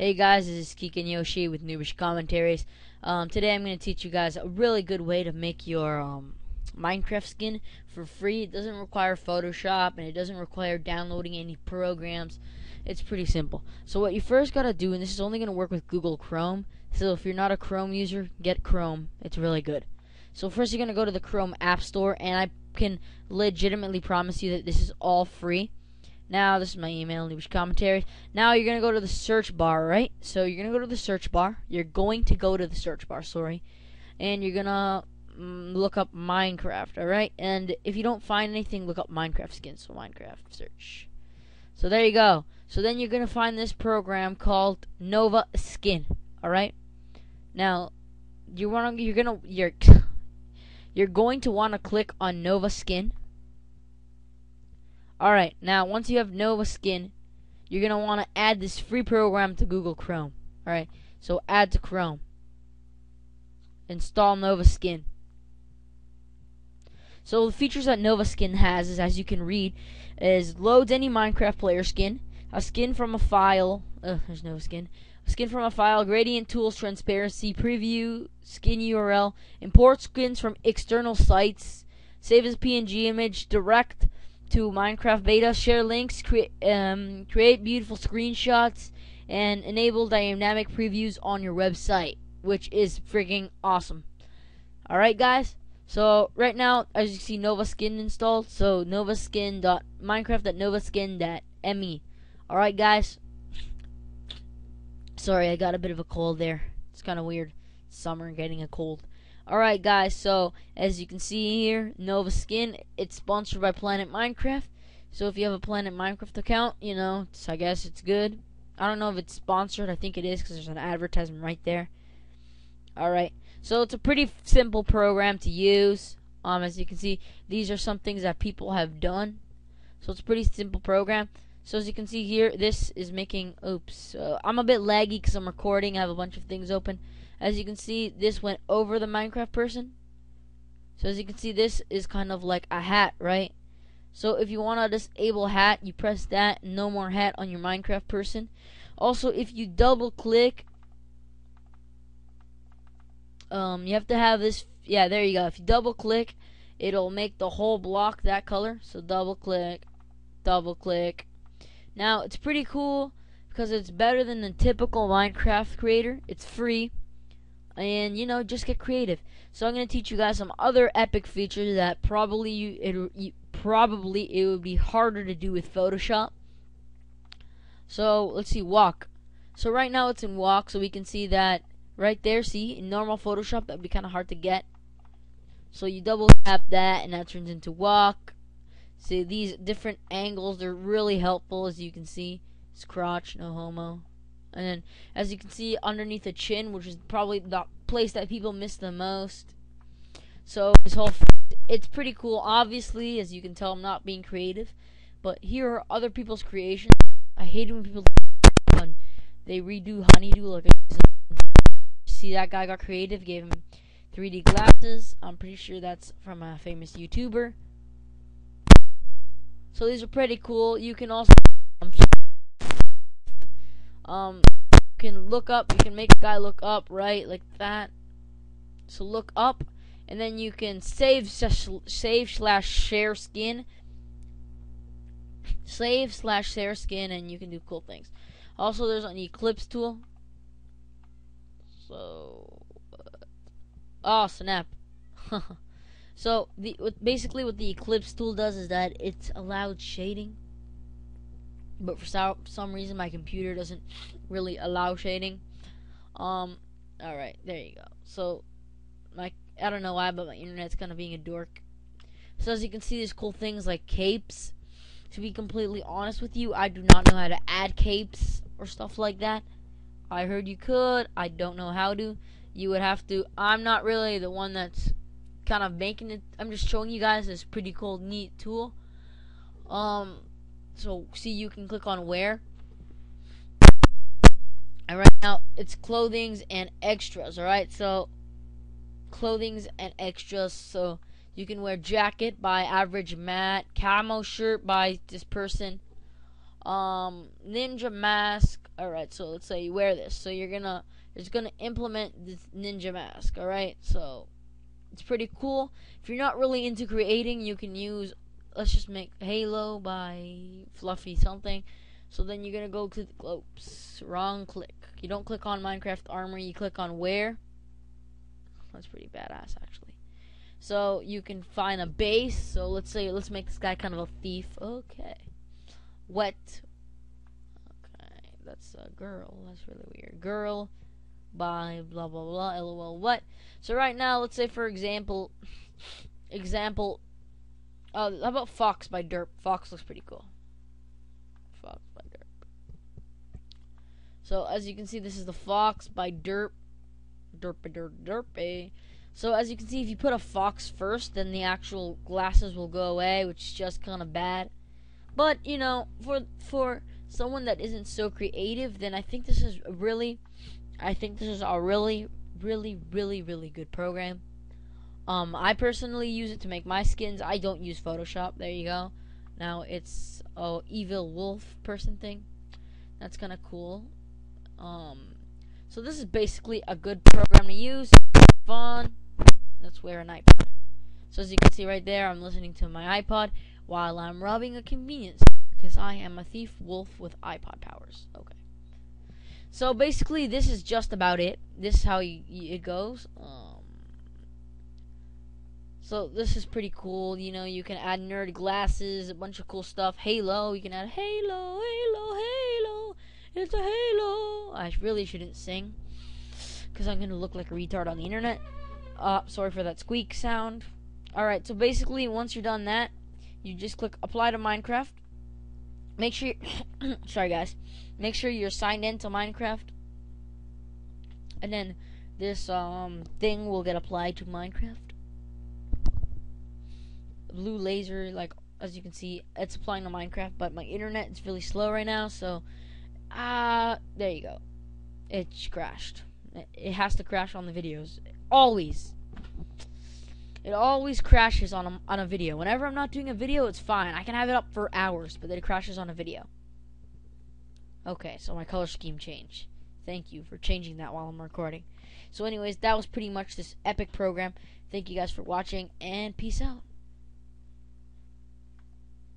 Hey guys, this is Kikan Yoshi with Noobish Commentaries. Um, today I'm going to teach you guys a really good way to make your um, Minecraft skin for free. It doesn't require Photoshop and it doesn't require downloading any programs. It's pretty simple. So what you first got to do, and this is only going to work with Google Chrome, so if you're not a Chrome user, get Chrome. It's really good. So first you're going to go to the Chrome App Store, and I can legitimately promise you that this is all free. Now, this is my email, Noobish Commentary. Now, you're going to go to the search bar, right? So, you're going to go to the search bar. You're going to go to the search bar, sorry. And you're going to mm, look up Minecraft, alright? And if you don't find anything, look up Minecraft skins. So, Minecraft search. So, there you go. So, then you're going to find this program called Nova Skin, alright? Now, you want to, you're going to, you're, you're going to want to click on Nova Skin Alright, now once you have Nova Skin, you're going to want to add this free program to Google Chrome. Alright, so add to Chrome. Install Nova Skin. So the features that Nova Skin has is, as you can read, is loads any Minecraft player skin, a skin from a file, uh, there's no skin, a skin from a file, gradient tools, transparency, preview, skin URL, import skins from external sites, save as PNG image, direct to Minecraft beta, share links, create um, create beautiful screenshots, and enable dynamic previews on your website, which is freaking awesome. Alright, guys. So right now, as you see, Nova Skin installed. So novaskin.minecraft.novaskin.me. Alright, guys. Sorry, I got a bit of a cold there. It's kind of weird. Summer getting a cold. Alright guys, so as you can see here, Nova Skin, it's sponsored by Planet Minecraft. So if you have a Planet Minecraft account, you know, I guess it's good. I don't know if it's sponsored. I think it is because there's an advertisement right there. Alright, so it's a pretty simple program to use. Um, as you can see, these are some things that people have done. So it's a pretty simple program. So as you can see here, this is making, oops, uh, I'm a bit laggy because I'm recording. I have a bunch of things open. As you can see, this went over the Minecraft person. So as you can see, this is kind of like a hat, right? So if you want to disable hat, you press that, no more hat on your Minecraft person. Also, if you double click, um, you have to have this, yeah, there you go. If you double click, it'll make the whole block that color. So double click, double click. Now, it's pretty cool because it's better than the typical Minecraft creator. It's free and you know just get creative. So I'm gonna teach you guys some other epic features that probably you, it you, probably it would be harder to do with Photoshop. So let's see walk. So right now it's in walk, so we can see that right there. See in normal Photoshop that'd be kind of hard to get. So you double tap that, and that turns into walk. See these different angles; they're really helpful, as you can see. It's crotch, no homo. And then, as you can see, underneath the chin, which is probably the place that people miss the most. So, this whole, it's pretty cool. Obviously, as you can tell, I'm not being creative. But here are other people's creations. I hate when people they redo Honeydew. Like, see that guy got creative, gave him 3D glasses. I'm pretty sure that's from a famous YouTuber. So these are pretty cool. You can also um, you can look up, you can make a guy look up, right, like that. So look up, and then you can save save slash share skin, save slash share skin, and you can do cool things. Also, there's an eclipse tool. So, uh, oh snap. so the basically what the eclipse tool does is that it allows shading but for some reason my computer doesn't really allow shading. Um, all right, there you go. So my I don't know why, but my internet's kind of being a dork. So as you can see, there's cool things like capes. To be completely honest with you, I do not know how to add capes or stuff like that. I heard you could. I don't know how to. You would have to. I'm not really the one that's kind of making it. I'm just showing you guys this pretty cool, neat tool. Um, so see, you can click on wear. And right now, it's clothings and extras. All right, so clothings and extras. So you can wear jacket by Average Matt, camo shirt by this person, um, ninja mask, All right, so let's say you wear this. So you're gonna it's gonna implement this ninja mask. All right, so it's pretty cool. If you're not really into creating, you can use. Let's just make Halo by Fluffy something. So then you're gonna go to the globes. wrong click. You don't click on Minecraft Armor. You click on Wear. That's pretty badass, actually. So you can find a base. So let's say let's make this guy kind of a thief. Okay. Wet. Okay, that's a girl. That's really weird. Girl by blah blah blah. LOL. What? So right now, let's say for example, example. Uh, how about Fox by Derp? Fox looks pretty cool. Fox by Derp. So as you can see, this is the Fox by Derp. Derp derp derp. So as you can see, if you put a fox first, then the actual glasses will go away, which is just kind of bad. But you know, for for someone that isn't so creative, then I think this is really, I think this is a really, really, really, really good program. Um, I personally use it to make my skins. I don't use Photoshop. There you go. Now it's a evil wolf person thing. That's kind of cool. Um, so this is basically a good program to use. Fun. Let's wear an iPod. So as you can see right there, I'm listening to my iPod while I'm robbing a convenience because I am a thief wolf with iPod powers. Okay. So basically, this is just about it. This is how it goes. Um, so this is pretty cool. You know, you can add nerd glasses, a bunch of cool stuff. Halo, you can add Halo, Halo, Halo. It's a Halo. I really shouldn't sing because I'm gonna look like a retard on the internet. Uh, sorry for that squeak sound. Alright, so basically, once you're done that, you just click apply to Minecraft. Make sure, sorry guys, make sure you're signed into Minecraft, and then this um thing will get applied to Minecraft. Blue laser, like as you can see, it's applying to Minecraft, but my internet is really slow right now, so ah, uh, there you go. It crashed. It has to crash on the videos. Always. It always crashes on a, on a video. Whenever I'm not doing a video, it's fine. I can have it up for hours, but then it crashes on a video. Okay, so my color scheme changed. Thank you for changing that while I'm recording. So anyways, that was pretty much this epic program. Thank you guys for watching, and peace out.